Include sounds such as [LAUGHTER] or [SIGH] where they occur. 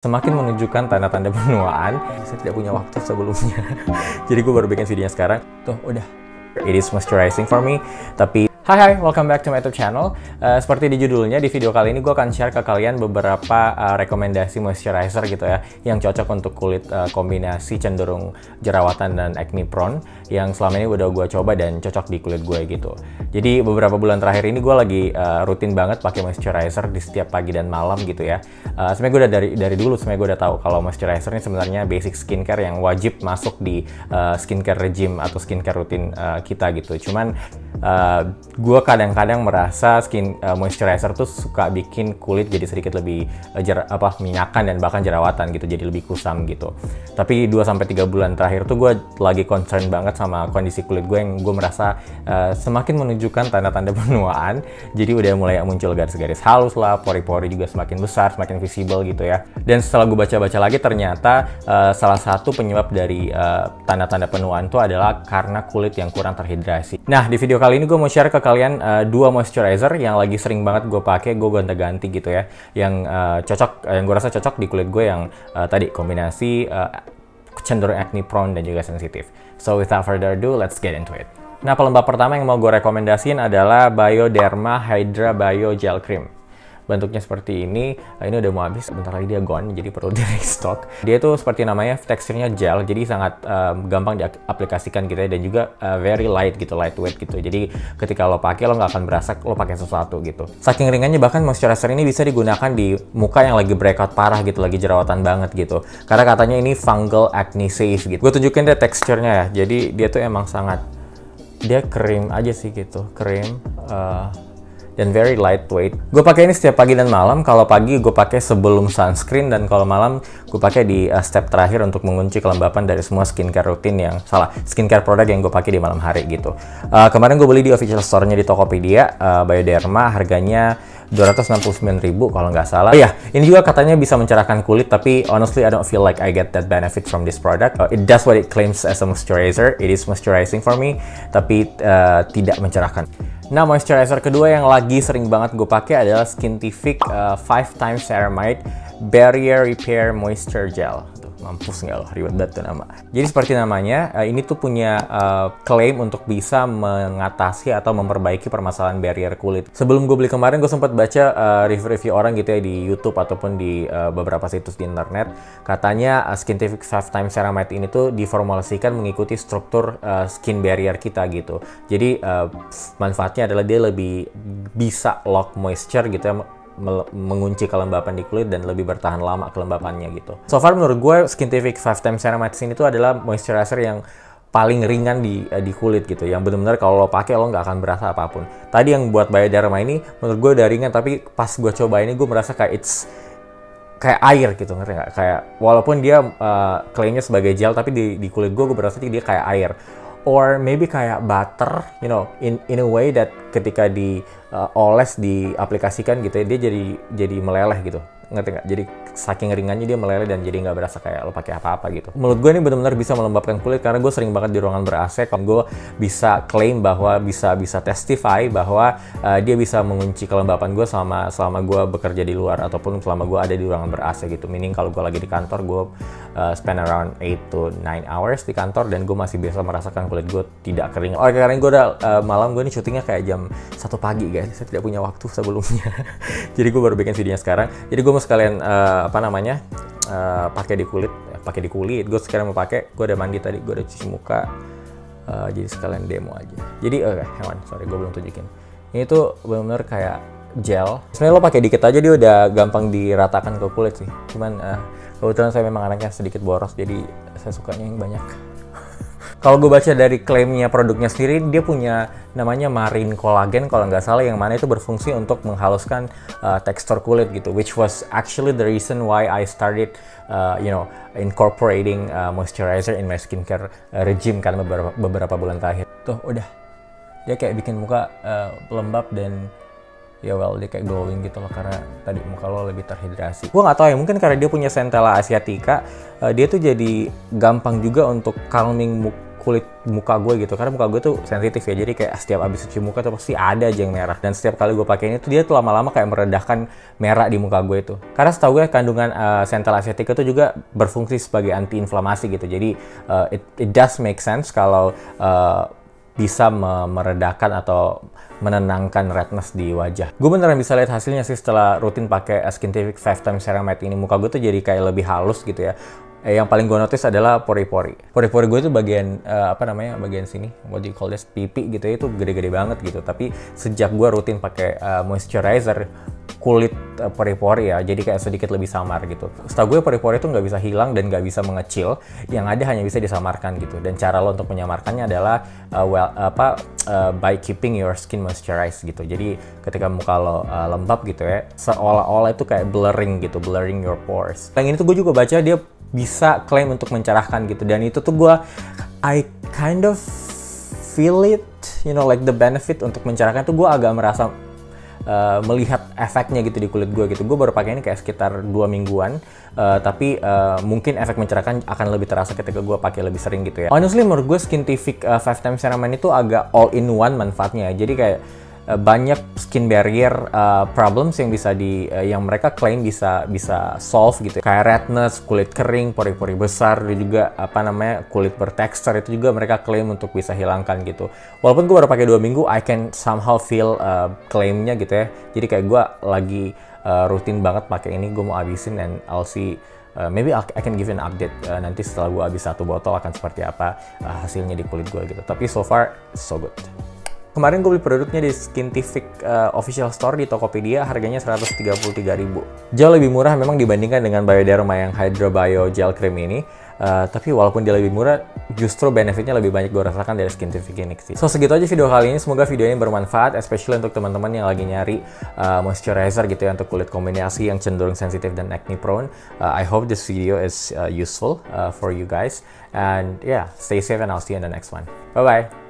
Semakin menunjukkan tanda-tanda penuaan, saya tidak punya waktu sebelumnya. [LAUGHS] Jadi gue baru bikin videonya sekarang. Tuh, udah. It is moisturizing for me, tapi Hai hai, welcome back to my YouTube channel. Uh, seperti di judulnya, di video kali ini gue akan share ke kalian beberapa uh, rekomendasi moisturizer gitu ya, yang cocok untuk kulit uh, kombinasi cenderung jerawatan dan acne prone, yang selama ini udah gue coba dan cocok di kulit gue gitu. Jadi beberapa bulan terakhir ini gue lagi uh, rutin banget pakai moisturizer di setiap pagi dan malam gitu ya. Uh, sebenarnya gue udah dari dari dulu sebenarnya gue udah tahu kalau moisturizer ini sebenarnya basic skincare yang wajib masuk di uh, skincare regime atau skincare rutin uh, kita gitu. Cuman uh, gue kadang-kadang merasa skin uh, moisturizer tuh suka bikin kulit jadi sedikit lebih uh, jer apa minyakan dan bahkan jerawatan gitu jadi lebih kusam gitu. Tapi 2 sampai 3 bulan terakhir tuh gue lagi concern banget sama kondisi kulit gue yang gue merasa uh, semakin menunjukkan tanda-tanda [LAUGHS] penuaan. Jadi udah mulai muncul garis-garis halus lah, pori-pori juga semakin besar, semakin visible gitu ya. Dan setelah gue baca-baca lagi ternyata uh, salah satu penyebab dari tanda-tanda uh, penuaan itu adalah karena kulit yang kurang terhidrasi. Nah, di video kali ini gue mau share ke kalian uh, dua moisturizer yang lagi sering banget gue pakai, gue gonta-ganti gitu ya, yang uh, cocok, yang gue rasa cocok di kulit gue yang uh, tadi kombinasi uh, cenderung acne prone dan juga sensitif. So without further ado, let's get into it. Nah, pelembab pertama yang mau gue rekomendasiin adalah Bioderma Hydra Bio Gel Cream bentuknya seperti ini. Nah, ini udah mau habis bentar lagi dia gone jadi perlu [LAUGHS] di restock dia tuh seperti namanya teksturnya gel jadi sangat um, gampang diaplikasikan gitu ya dan juga uh, very light gitu lightweight gitu. Jadi ketika lo pakai lo nggak akan berasa lo pakai sesuatu gitu. Saking ringannya bahkan moisturizer ini bisa digunakan di muka yang lagi breakout parah gitu lagi jerawatan banget gitu. Karena katanya ini fungal acne safe gitu. Gue tunjukin deh teksturnya ya. Jadi dia tuh emang sangat dia krim aja sih gitu. Krim uh, dan very lightweight. Gue pakai ini setiap pagi dan malam. Kalau pagi gue pakai sebelum sunscreen dan kalau malam gue pakai di uh, step terakhir untuk mengunci kelembapan dari semua skincare rutin yang salah skincare produk yang gue pakai di malam hari gitu. Uh, kemarin gue beli di official store-nya di Tokopedia uh, Bioderma harganya 269.000 kalau nggak salah. Oh ya, ini juga katanya bisa mencerahkan kulit, tapi honestly I don't feel like I get that benefit from this product. Uh, it does what it claims as a moisturizer. It is moisturizing for me, tapi uh, tidak mencerahkan. Nah, moisturizer kedua yang lagi sering banget gue pakai adalah Skintific uh, 5 times Ceramide Barrier Repair Moisture Gel mampus nggak loh ribet banget tuh nama. Jadi seperti namanya uh, ini tuh punya uh, klaim untuk bisa mengatasi atau memperbaiki permasalahan barrier kulit. Sebelum gue beli kemarin gue sempat baca uh, review-review orang gitu ya di YouTube ataupun di uh, beberapa situs di internet. Katanya uh, Skintific 5 Times Ceramide ini tuh diformulasikan mengikuti struktur uh, skin barrier kita gitu. Jadi uh, manfaatnya adalah dia lebih bisa lock moisture gitu ya mengunci kelembapan di kulit dan lebih bertahan lama kelembapannya gitu. So far menurut gue Skintific 5 Times Ceramide ini tuh adalah moisturizer yang paling ringan di uh, di kulit gitu. Yang benar-benar kalau lo pakai lo nggak akan berasa apa pun. Tadi yang buat Bioderma ini menurut gue udah ringan tapi pas gue coba ini gue merasa kayak it's kayak air gitu ngerti nggak? Kayak walaupun dia uh, klaimnya sebagai gel tapi di, di kulit gue gue berasa dia kayak air or maybe kayak butter, you know, in in a way that ketika di uh, diaplikasikan gitu ya, dia jadi jadi meleleh gitu ngerti nggak? Jadi saking ringannya dia meleleh dan jadi nggak berasa kayak lo pakai apa-apa gitu. Menurut gue ini benar-benar bisa melembabkan kulit karena gue sering banget di ruangan ber AC. Kalau gue bisa claim bahwa bisa bisa testify bahwa uh, dia bisa mengunci kelembapan gue selama selama gue bekerja di luar ataupun selama gue ada di ruangan ber AC gitu. Meaning kalau gue lagi di kantor gue uh, spend around 8 to 9 hours di kantor dan gue masih bisa merasakan kulit gue tidak kering. Oh karena gue udah uh, malam gue ini syutingnya kayak jam satu pagi guys. Saya tidak punya waktu sebelumnya. [LAUGHS] jadi gue baru bikin videonya sekarang. Jadi gue mau sekalian uh, apa namanya uh, pakai di kulit pakai di kulit. Gue sekarang mau pakai gue udah mandi tadi gue udah cuci muka uh, jadi sekalian demo aja. Jadi oke okay, hang sorry gue belum tunjukin. Ini tuh benar-benar kayak gel. Sebenarnya lo pakai dikit aja dia udah gampang diratakan ke kulit sih. Cuman uh, kebetulan saya memang anaknya sedikit boros jadi saya sukanya yang banyak kalau gue baca dari klaimnya produknya sendiri, dia punya namanya marine collagen kalau nggak salah yang mana itu berfungsi untuk menghaluskan uh, tekstur kulit gitu, which was actually the reason why I started, uh, you know, incorporating uh, moisturizer in my skincare uh, regime kan beberapa, beberapa bulan terakhir. Tuh udah, dia kayak bikin muka uh, lembab dan ya well dia kayak glowing gitu loh karena tadi muka lo lebih terhidrasi. Gue nggak tahu ya mungkin karena dia punya centella asiatica, uh, dia tuh jadi gampang juga untuk calming kulit muka gue gitu. Karena muka gue tuh sensitif ya. Jadi kayak setiap abis cuci muka tuh pasti ada aja yang merah. Dan setiap kali gue pakai ini tuh dia tuh lama-lama kayak meredahkan merah di muka gue itu. Karena setahu gue kandungan uh, sental asetik itu juga berfungsi sebagai anti inflamasi gitu. Jadi uh, it, it does make sense kalau uh, bisa meredakan atau menenangkan redness di wajah. Gue beneran bisa lihat hasilnya sih setelah rutin pakai Skintific 5 Times Ceramide ini. Muka gue tuh jadi kayak lebih halus gitu ya eh, yang paling gue notice adalah pori-pori. Pori-pori gue itu bagian uh, apa namanya bagian sini, what do you call this pipi gitu ya itu gede-gede banget gitu. Tapi sejak gue rutin pakai uh, moisturizer, kulit uh, pori-pori ya, jadi kayak sedikit lebih samar gitu. Setahu gue pori-pori itu nggak bisa hilang dan nggak bisa mengecil, yang ada hanya bisa disamarkan gitu. Dan cara lo untuk menyamarkannya adalah uh, well apa uh, by keeping your skin moisturized gitu. Jadi ketika muka lo uh, lembab gitu ya, seolah-olah itu kayak blurring gitu, blurring your pores. Yang ini tuh gue juga baca dia bisa klaim untuk mencerahkan gitu. Dan itu tuh gue I kind of feel it you know like the benefit untuk mencerahkan tuh gue agak merasa uh, melihat efeknya gitu di kulit gue gitu. Gue baru pakai ini kayak sekitar dua mingguan uh, tapi uh, mungkin efek mencerahkan akan lebih terasa ketika gue pakai lebih sering gitu ya. Honestly menurut gue Skintific uh, 5 times Ceramide itu agak all in one manfaatnya. Jadi kayak banyak skin barrier uh, problems yang bisa di uh, yang mereka klaim bisa bisa solve gitu kayak redness kulit kering pori-pori besar dan juga apa namanya kulit bertekstur itu juga mereka klaim untuk bisa hilangkan gitu walaupun gue baru pakai dua minggu I can somehow feel uh, gitu ya jadi kayak gue lagi uh, rutin banget pakai ini gue mau habisin and I'll see Uh, maybe I can give an update uh, nanti setelah gue habis satu botol akan seperti apa uh, hasilnya di kulit gue gitu. Tapi so far so good. Kemarin gue beli produknya di Skintific uh, official store di Tokopedia, harganya 133.000. Jauh lebih murah memang dibandingkan dengan Bioderma yang Hydro Bio Gel Cream ini. Uh, tapi walaupun dia lebih murah, justru benefitnya lebih banyak gue rasakan dari Skintific ini sih. So segitu aja video kali ini, semoga video ini bermanfaat, especially untuk teman-teman yang lagi nyari uh, moisturizer gitu ya untuk kulit kombinasi yang cenderung sensitif dan acne prone. Uh, I hope this video is uh, useful uh, for you guys. And yeah, stay safe and I'll see you in the next one. Bye-bye!